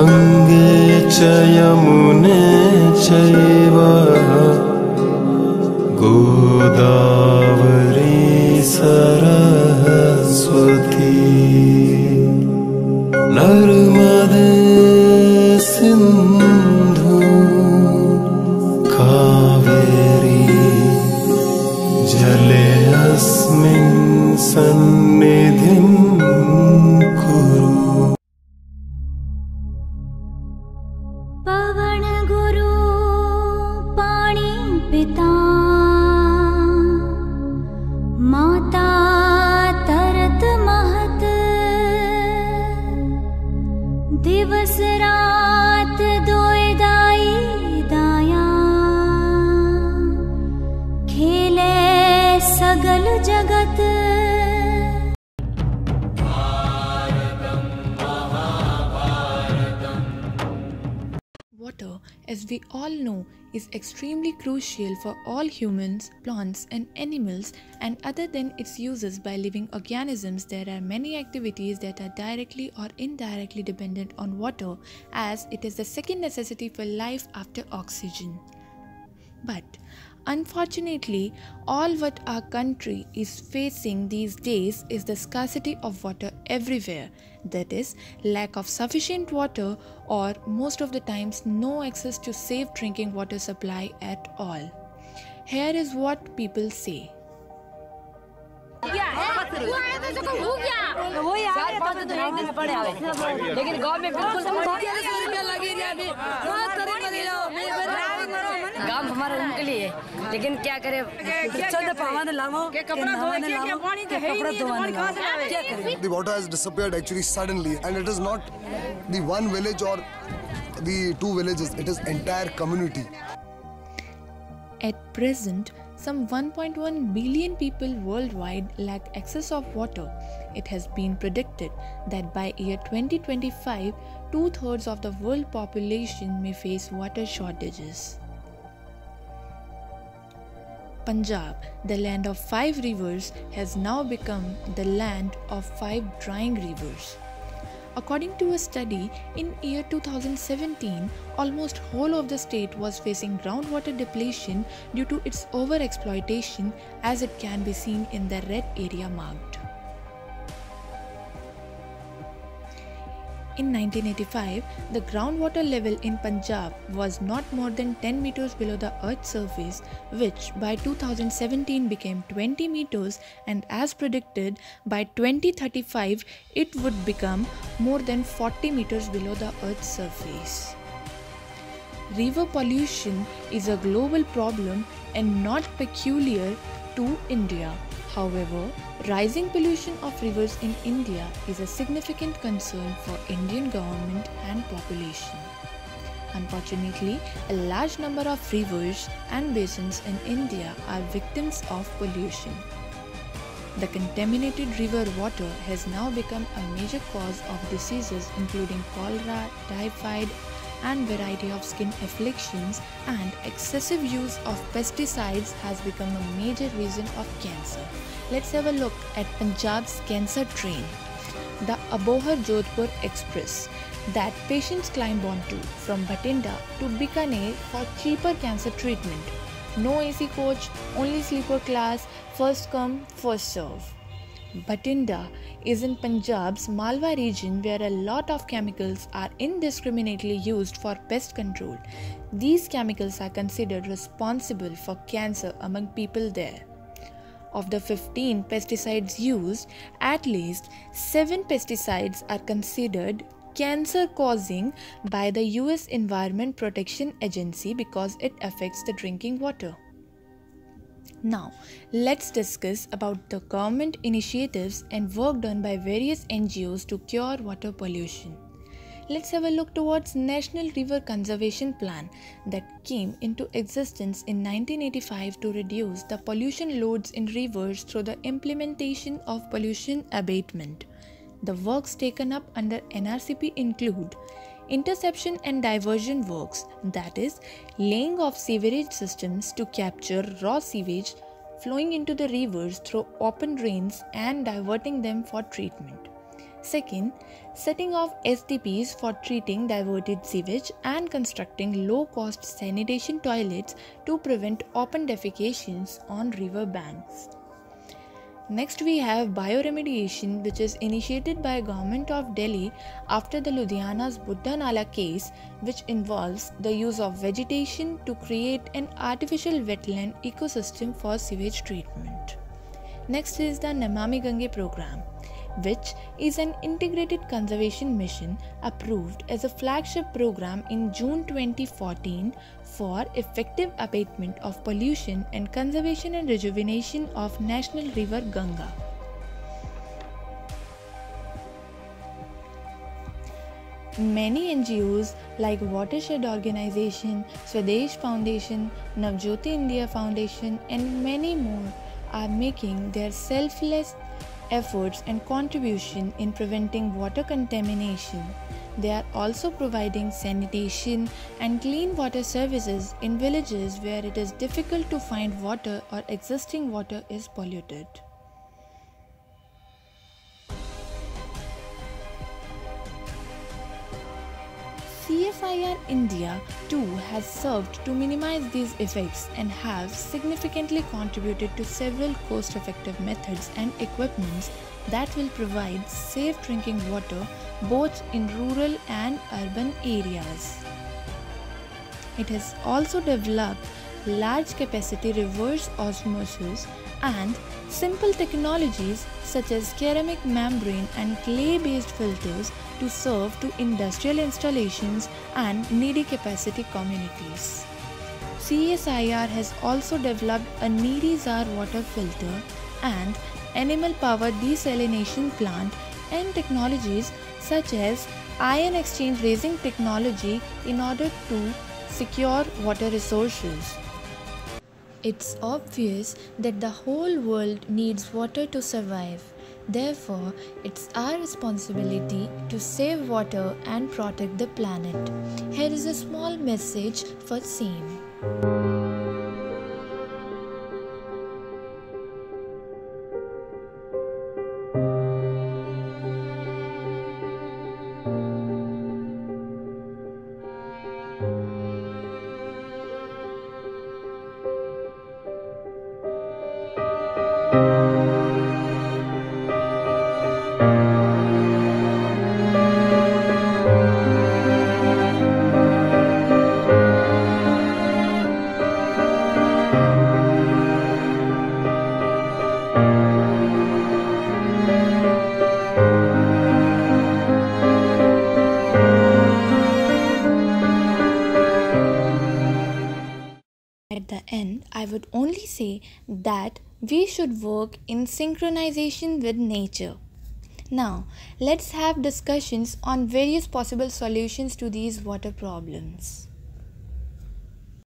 गङ्गे च यमुने चैव गोदावरी सरस्वती नर्मदे सिन्धु कावेरी जले अस्मिन् सन्निधिं माता तरत महत। दिवस रात दोय सगल जगत Water, as we all know, is extremely crucial for all humans, plants, and animals. And other than its uses by living organisms, there are many activities that are directly or indirectly dependent on water, as it is the second necessity for life after oxygen. But unfortunately, all what our country is facing these days is the scarcity of water everywhere. That is, lack of sufficient water, or most of the times, no access to safe drinking water supply at all. Here is what people say. चार पाँच तो एक दिन पड़े आवे लेकिन गांव में बिल्कुल गांव हमारा उनके लिए है। लेकिन क्या करे The water has disappeared actually suddenly, and it is not the one village or the two villages. It is entire community. At present, some 1.1 billion people worldwide lack access of water. It has been predicted that by year 2025, two thirds of the world population may face water shortages. Punjab, the land of five rivers, has now become the land of five drying rivers. According to a study, in year 2017, almost whole of the state was facing groundwater depletion due to its overexploitation as it can be seen in the red area marked. In 1985, the groundwater level in Punjab was not more than 10 meters below the earth's surface, which by 2017 became 20 meters, and as predicted, by 2035 it would become more than 40 meters below the earth's surface. River pollution is a global problem and not peculiar to India. However, rising pollution of rivers in India is a significant concern for Indian government and population. Unfortunately, a large number of rivers and basins in India are victims of pollution. The contaminated river water has now become a major cause of diseases including cholera, typhoid, and variety of skin afflictions and excessive use of pesticides has become a major reason of cancer. Let's have a look at Punjab's cancer train. The Abohar Jodhpur Express that patients climb onto from Bhatinda to Bikaner for cheaper cancer treatment. No AC coach, only sleeper class, first come, first serve. Bhatinda is in Punjab's Malwa region where a lot of chemicals are indiscriminately used for pest control. These chemicals are considered responsible for cancer among people there. Of the 15 pesticides used, at least 7 pesticides are considered cancer causing by the US Environment Protection Agency because it affects the drinking water. Now, let's discuss about the government initiatives and work done by various NGOs to cure water pollution. Let's have a look towards National River Conservation Plan that came into existence in 1985 to reduce the pollution loads in rivers through the implementation of pollution abatement. The works taken up under NRCP include interception and diversion works, that is, laying of sewerage systems to capture raw sewage flowing into the rivers through open drains and diverting them for treatment. Second, setting off STPs for treating diverted sewage and constructing low cost sanitation toilets to prevent open defecations on river banks. Next we have bioremediation which is initiated by government of Delhi after the Ludhiana's Buddha Nala case which involves the use of vegetation to create an artificial wetland ecosystem for sewage treatment. Next is the Namami Gange program which is an integrated conservation mission approved as a flagship program in June 2014 for effective abatement of pollution and conservation and rejuvenation of national river Ganga. Many NGOs like Watershed Organization, Swades Foundation, Navjyoti India Foundation, and many more are making their selfless efforts and contribution in preventing water contamination. They are also providing sanitation and clean water services in villages where it is difficult to find water or existing water is polluted. CSIR India too has served to minimize these effects and have significantly contributed to several cost effective methods and equipments that will provide safe drinking water both in rural and urban areas. It has also developed large capacity reverse osmosis and simple technologies such as ceramic membrane and clay based filters to serve to industrial installations and needy capacity communities. CSIR has also developed a NEERI ZAR water filter and animal powered desalination plant and technologies such as ion exchange resin technology in order to secure water resources. It's obvious that the whole world needs water to survive. Therefore, it's our responsibility to save water and protect the planet. Here is a small message for same. At the end, I would only say that we should work in synchronization with nature. Now, let's have discussions on various possible solutions to these water problems.